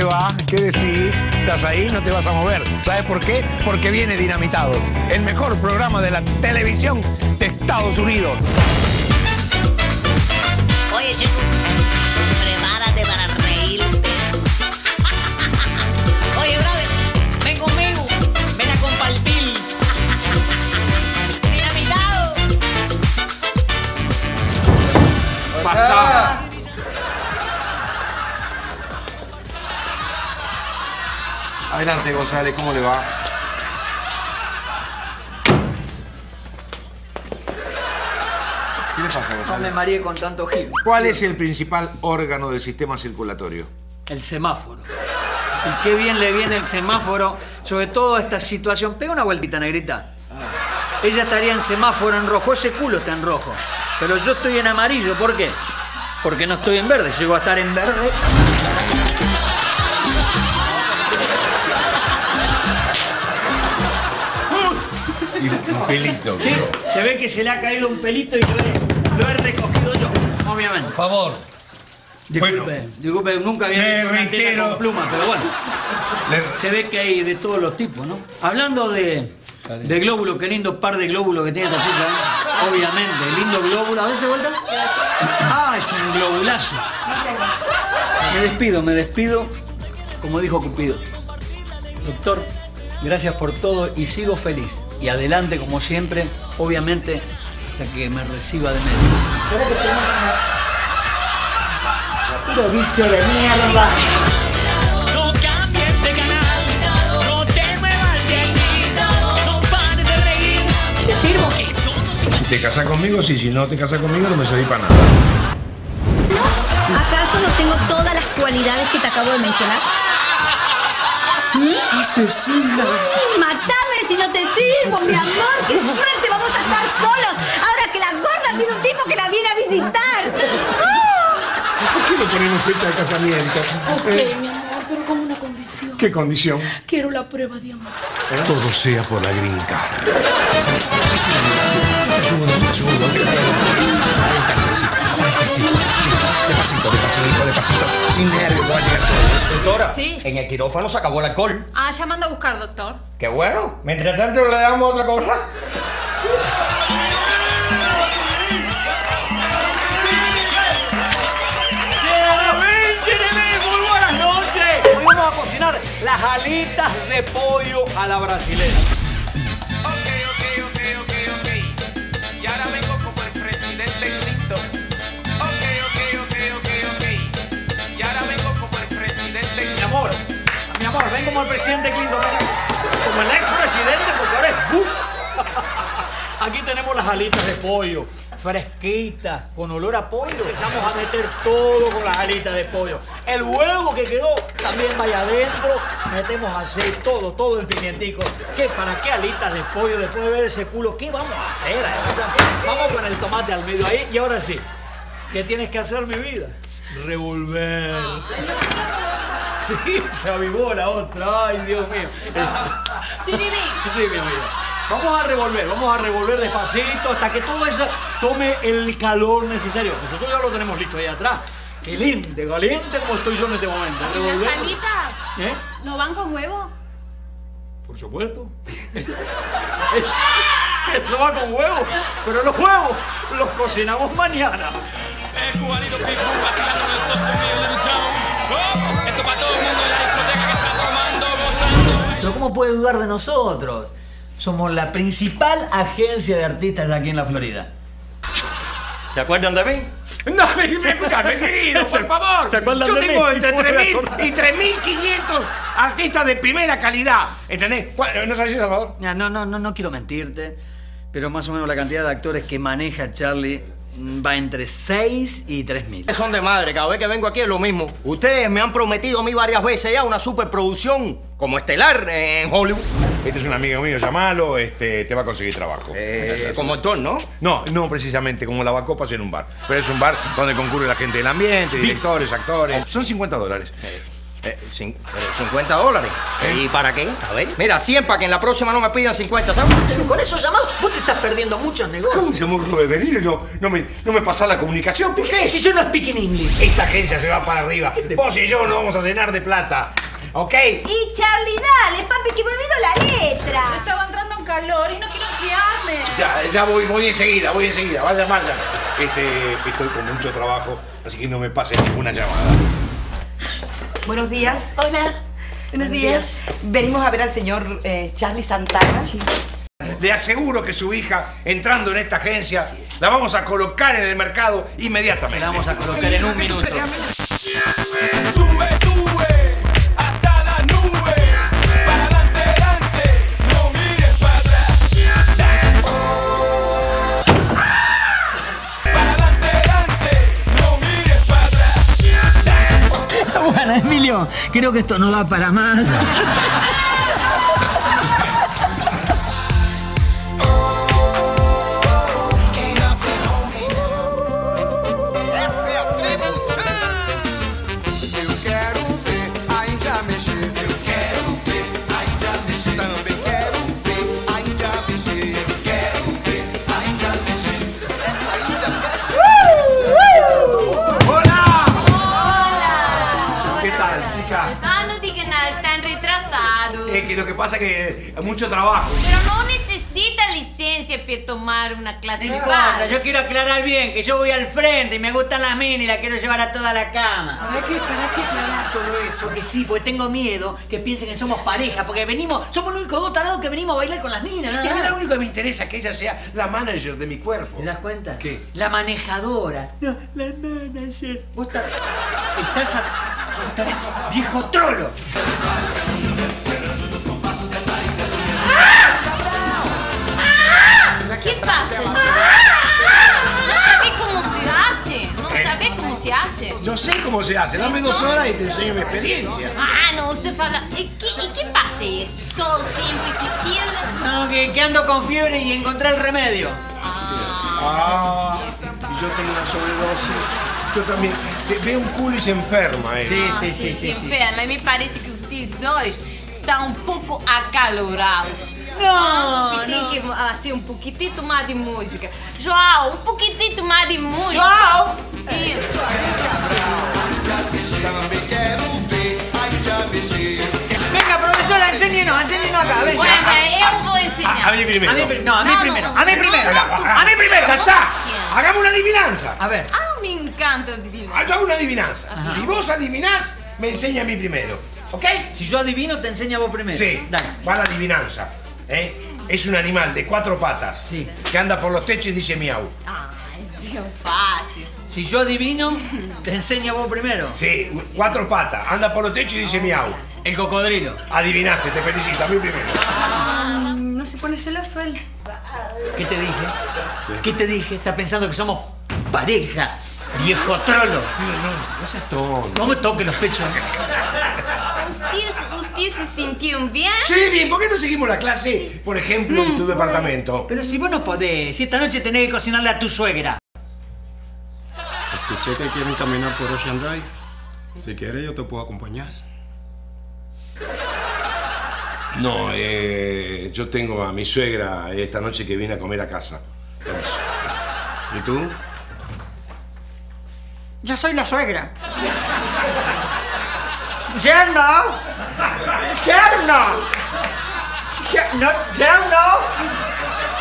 te va? ¿Qué decís? ¿Estás ahí? No te vas a mover. ¿Sabes por qué? Porque viene dinamitado. El mejor programa de la televisión de Estados Unidos. Oye, Adelante, González, ¿cómo le va? ¿Qué le pasa, No me González? mareé con tanto gil. ¿Cuál es el principal órgano del sistema circulatorio? El semáforo. Y qué bien le viene el semáforo, sobre todo a esta situación. Pega una vueltita, negrita. Ella estaría en semáforo en rojo, ese culo está en rojo. Pero yo estoy en amarillo, ¿por qué? Porque no estoy en verde, llego a estar en verde. Y un pelito. Sí, se ve que se le ha caído un pelito y lo he, lo he recogido yo, obviamente. Por favor. Disculpe, Bueno, disculpe, nunca había visto una tela con pluma, pero bueno. Le- Se ve que hay de todos los tipos, ¿no? Hablando de, de glóbulo, qué lindo par de glóbulos que tiene esta chica, ¿eh? Obviamente, lindo glóbulo. A ver, vuelta. Ah, es un globulazo. Me despido, me despido, como dijo Cupido. Doctor, gracias por todo y sigo feliz. Y adelante, como siempre, obviamente, hasta que me reciba de médico. Puro bicho de mierda. No cambies de canal, no te muevas de allí, no pares de reír. Te sirvo que ¿Te casas conmigo? Sí, si no te casas conmigo no me serví para nada. ¿Acaso no tengo todas las cualidades que te acabo de mencionar? ¡Asesina! ¡Matame si no te sirvo, mi amor! ¡Qué suerte! ¡Vamos a estar solos! Ahora que la gorda tiene un tipo que la viene a visitar. ¿Por qué no ponemos fecha de casamiento? Ok, Eh, mi amor, pero. ¿Qué condición? Quiero la prueba de amor. Todo sea por la green card. Despacito, despacito, despacito. Sin nervios, va a llegar. Doctora, Sí. en el quirófano se acabó el alcohol. Ah, ya manda a buscar, doctor. Qué bueno. Mientras tanto le damos otra cosa. Alitas de pollo a la brasileña. Ok, ok, ok, ok, ok. Y ahora vengo como el presidente Clinton. Ok, ok, ok, ok, ok. Y ahora vengo como el presidente Mi amor, mi amor, ven como el presidente Clinton, como el expresidente, porque ahora es Bush. Aquí tenemos las alitas de pollo, fresquitas, con olor a pollo. Empezamos a meter todo con las alitas de pollo. El huevo que quedó también vaya adentro. Metemos así todo, todo el pimientico. ¿Qué? ¿Para qué alitas de pollo después de ver ese culo? ¿Qué vamos a hacer? Vamos con el tomate al medio ahí y ahora sí. ¿Qué tienes que hacer, mi vida? Revolver. Sí, se avivó la otra. Ay, Dios mío. Chiribi. Sí, mi amigo. Vamos a revolver, vamos a revolver despacito hasta que todo eso tome el calor necesario. Nosotros ya lo tenemos listo ahí atrás. Caliente, caliente como estoy yo en este momento. ¿Y Revolver. las alitas? ¿Eh? ¿No van con huevo? Por supuesto. Eso, eso va con huevos. Pero los huevos los cocinamos mañana. Pero ¿cómo puede dudar de nosotros? Somos la principal agencia de artistas aquí en la Florida. ¿Se acuerdan de mí? No, me, me escuchame, querido, por favor. ¿Se acuerdan Yo de mí? tengo entre Por 3.000 favor. y 3.500 artistas de primera calidad. ¿Entendés? ¿Cuál- ¿No es así, Salvador? No, no, no, no quiero mentirte, pero más o menos la cantidad de actores que maneja Charlie mm, va entre 6 y 3 mil. Son de madre, cada vez que vengo aquí es lo mismo. Ustedes me han prometido a mí varias veces ya una superproducción como estelar en Hollywood. Este es un amigo mío, llamalo, este, te va a conseguir trabajo. Eh, como actor, ¿no? No, no precisamente como lavacopas en un bar. Pero es un bar donde concurre la gente del ambiente, directores, actores. Son 50 dólares. Eh, cin- pero 50 dólares. ¿Y para qué? A ver. Mira, 100 para que en la próxima no me pidan 50, ¿sabes? Con esos llamados vos te estás perdiendo muchos negocios. ¿Cómo se me ocurre venir y no, no, me, no me pasa la comunicación? ¿Por qué? Si yo no speak in English. Esta agencia se va para arriba. Vos y yo nos vamos a llenar de plata. ¿Ok? Y Charlie, dale, papi, que me olvido la letra. Estaba entrando en calor y no quiero enfriarme. Ya, ya voy, voy enseguida, voy enseguida. Vaya, vaya. Este, estoy con mucho trabajo, así que no me pase ninguna llamada. Buenos días. Hola. Buenos días. Venimos a ver al señor eh, Charlie Santana. Le aseguro que su hija, entrando en esta agencia, la vamos a colocar en el mercado inmediatamente. Se la vamos a colocar en un minuto. creo que esto no da para más. que lo que pasa es que hay mucho trabajo. Pero no necesita licencia para tomar una clase No baile. yo quiero aclarar bien que yo voy al frente y me gustan las minas y las quiero llevar a toda la cama. ¿Para qué, para qué aclarar todo eso? Porque sí, porque tengo miedo que piensen que somos pareja, porque venimos, somos los únicos dos tarados que venimos a bailar con las minas, Y nada a mí lo más. único que me interesa es que ella sea la manager de mi cuerpo. ¿Te das cuenta? ¿Qué? La manejadora. No, la manager. Vos estás. Estás. a- estás viejo trolo. ¿Qué pasa? No sabe cómo se hace. No ¿Eh? sabe cómo se hace. Yo sé cómo se hace, dame dos horas y te enseño mi experiencia. Ah, no, usted fala. ¿Y qué, y qué pasa? ¿Es todo simple que sirve? No, que, que ando con fiebre y encontré el remedio. Ah. Ah, y yo tengo una sobredosis. Yo también. Se ve un culo y se enferma, eh. Sí, sí, sí, sí. Se sí. enferma. Me parece que ustedes dois están un poco acalorados. No, no. tem que hacer um pouquitito mais de música. João, um pouquitito mais de música. João! Isso. Ver a mexer. Venga, profesora, enséñenos, enséñenos acá. Venga. Bueno, eu vou A, ensinar. a mí primero. A mí pri- no, a mí No, no, primero. no, A mí no, primero. no, no. A mí primero. ¡Ya está! ¡Hagamos una adivinanza! A ver. Ah, me encanta adivinar. Hagamos una adivinanza. Ajá. Si vos adivinás, me enseña a mí primero. ¿Ok? Si yo adivino, te enseño a vos primero. Sí, Dale. va la adivinanza. ¿Eh? Es un animal de cuatro patas Sí. que anda por los techos y dice miau. Ah, é bem fácil. Si yo adivino, te enseño a vos primero. Sí, cuatro patas, anda por los techos y dice miau. El cocodrilo. Adivinaste, te felicito, a mí primero. Ah, no se pone celoso él. ¿Qué te dije? ¿Qué te dije? Estás pensando que somos pareja. Viejo trolo. No, no seas tonto. ¿Cómo toque los pechos? Ustedes, ustedes se sentiram bem? Sí, bien, ¿por qué no seguimos la clase, por ejemplo, en tu departamento? Pero si vos no podés, si esta noche tenés que cocinarle a tu suegra. Escuché que quieren caminar por Ocean Drive. Si quieres, yo te puedo acompañar. No, eh, yo tengo a mi suegra esta noche que viene a comer a casa. ¿Y tú? Yo soy la suegra. Jenna! Jenna! Jenna! Jenna!